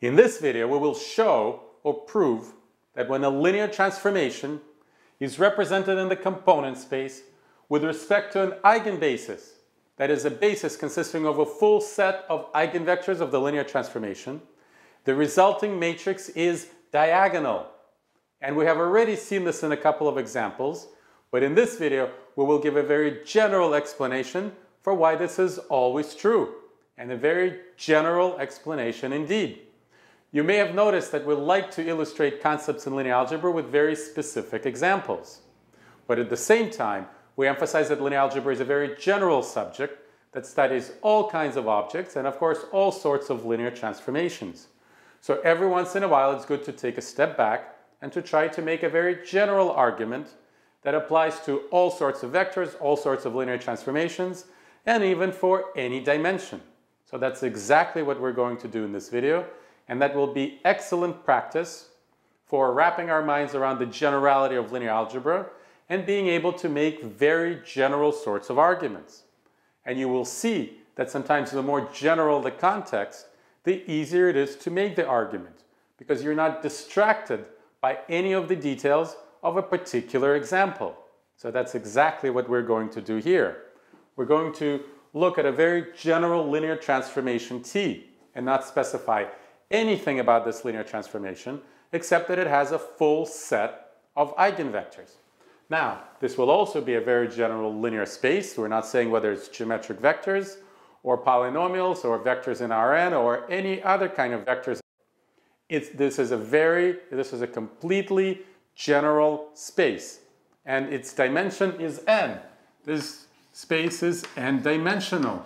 In this video, we will show or prove that when a linear transformation is represented in the component space with respect to an eigenbasis, that is a basis consisting of a full set of eigenvectors of the linear transformation, the resulting matrix is diagonal. And we have already seen this in a couple of examples, but in this video, we will give a very general explanation for why this is always true, and a very general explanation indeed. You may have noticed that we like to illustrate concepts in linear algebra with very specific examples. But at the same time, we emphasize that linear algebra is a very general subject that studies all kinds of objects and of course all sorts of linear transformations. So every once in a while it's good to take a step back and to try to make a very general argument that applies to all sorts of vectors, all sorts of linear transformations, and even for any dimension. So that's exactly what we're going to do in this video, and that will be excellent practice for wrapping our minds around the generality of linear algebra and being able to make very general sorts of arguments. And you will see that sometimes the more general the context, the easier it is to make the argument because you're not distracted by any of the details of a particular example. So that's exactly what we're going to do here. We're going to look at a very general linear transformation T and not specify anything about this linear transformation except that it has a full set of eigenvectors. Now, this will also be a very general linear space. We're not saying whether it's geometric vectors or polynomials or vectors in Rn or any other kind of vectors. It's, this is a very, this is a completely general space and its dimension is n. This space is n-dimensional.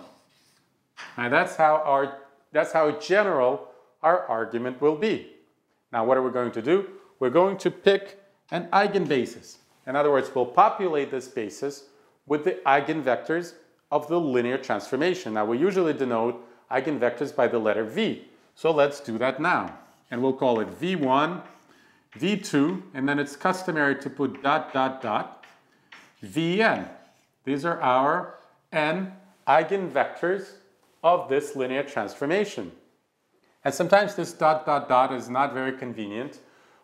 Now that's how, our, that's how general our argument will be. Now what are we going to do? We're going to pick an eigenbasis. In other words, we'll populate this basis with the eigenvectors of the linear transformation. Now we usually denote eigenvectors by the letter v. So let's do that now. And we'll call it v1, v2, and then it's customary to put dot, dot, dot, vn. These are our n eigenvectors of this linear transformation. And sometimes this dot, dot, dot is not very convenient.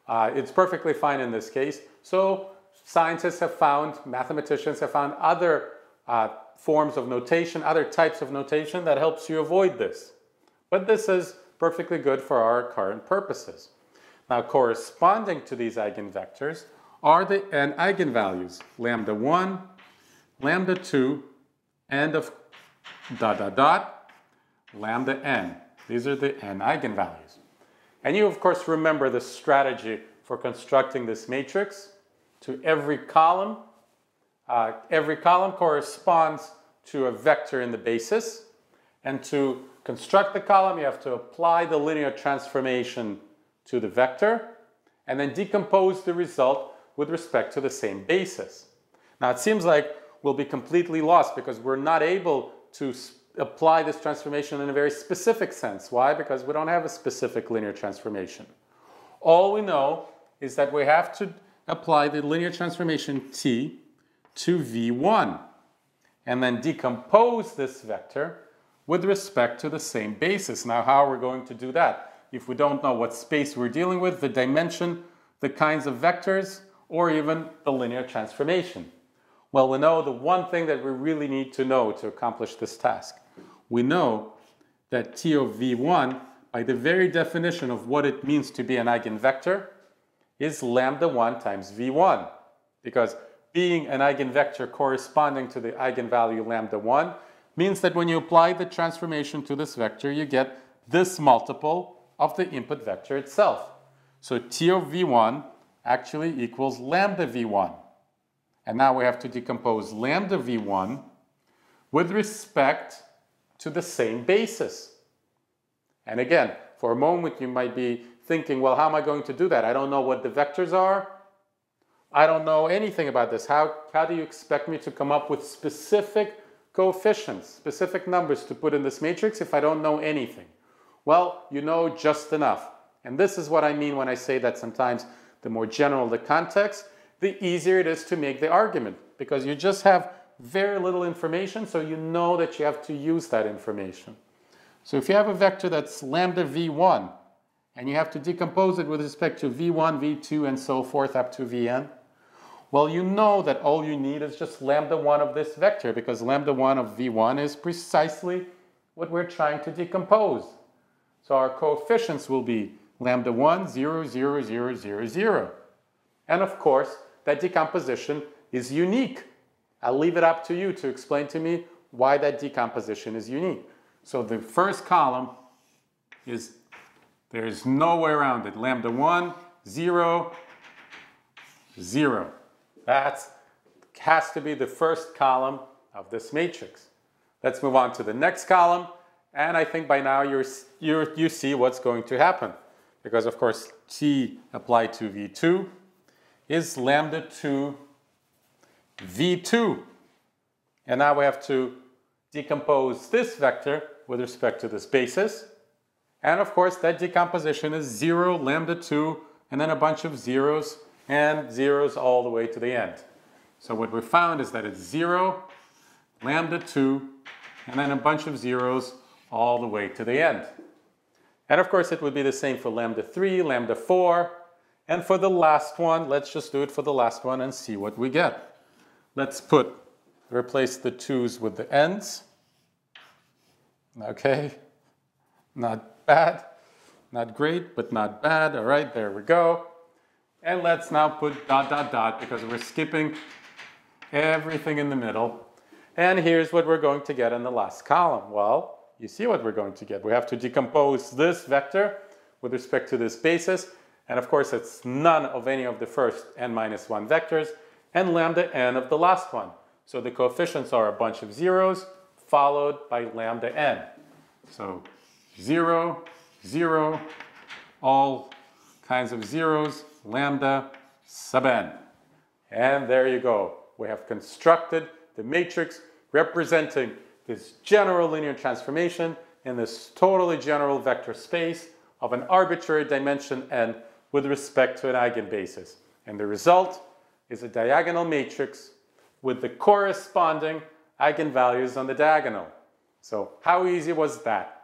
Uh, it's perfectly fine in this case. So scientists have found, mathematicians have found other uh, forms of notation, other types of notation that helps you avoid this. But this is perfectly good for our current purposes. Now corresponding to these eigenvectors are the n eigenvalues, lambda 1, lambda 2, and of dot dot dot, lambda n. These are the n eigenvalues. And you of course remember the strategy for constructing this matrix. To every column, uh, every column corresponds to a vector in the basis. And to construct the column, you have to apply the linear transformation to the vector and then decompose the result with respect to the same basis. Now it seems like we'll be completely lost because we're not able to apply this transformation in a very specific sense. Why? Because we don't have a specific linear transformation. All we know is that we have to apply the linear transformation t to v1 and then decompose this vector with respect to the same basis. Now how are we going to do that? If we don't know what space we're dealing with, the dimension, the kinds of vectors, or even the linear transformation. Well, we know the one thing that we really need to know to accomplish this task. We know that T of V1, by the very definition of what it means to be an eigenvector, is lambda 1 times V1. Because being an eigenvector corresponding to the eigenvalue lambda 1 means that when you apply the transformation to this vector, you get this multiple of the input vector itself. So T of V1 actually equals lambda V1. And now we have to decompose lambda V1 with respect to the same basis. And again, for a moment you might be thinking, well, how am I going to do that? I don't know what the vectors are. I don't know anything about this. How, how do you expect me to come up with specific coefficients, specific numbers to put in this matrix if I don't know anything? Well, you know just enough. And this is what I mean when I say that sometimes the more general the context, the easier it is to make the argument because you just have very little information, so you know that you have to use that information. So if you have a vector that's lambda v1, and you have to decompose it with respect to v1, v2, and so forth up to vn, well, you know that all you need is just lambda 1 of this vector because lambda 1 of v1 is precisely what we're trying to decompose. So our coefficients will be lambda 1, 0, 0, 0, 0, 0. And of course, that decomposition is unique. I'll leave it up to you to explain to me why that decomposition is unique. So the first column is, there's no way around it. Lambda 1, 0, 0. That has to be the first column of this matrix. Let's move on to the next column. And I think by now you're, you're, you see what's going to happen. Because of course, T applied to V2 is lambda 2 V2. And now we have to decompose this vector with respect to this basis. And of course, that decomposition is 0, lambda 2, and then a bunch of zeros and zeros all the way to the end. So what we found is that it's 0, lambda 2, and then a bunch of zeros all the way to the end. And of course, it would be the same for lambda 3, lambda 4, and for the last one, let's just do it for the last one and see what we get. Let's put, replace the 2's with the ends. Okay, not bad, not great, but not bad. All right, there we go. And let's now put dot, dot, dot because we're skipping everything in the middle. And here's what we're going to get in the last column. Well, you see what we're going to get. We have to decompose this vector with respect to this basis. And of course, it's none of any of the first n minus 1 vectors and lambda n of the last one. So the coefficients are a bunch of zeros followed by lambda n. So 0, 0, all kinds of zeros, lambda sub n. And there you go. We have constructed the matrix representing this general linear transformation in this totally general vector space of an arbitrary dimension n with respect to an eigenbasis. And the result is a diagonal matrix with the corresponding eigenvalues on the diagonal. So how easy was that?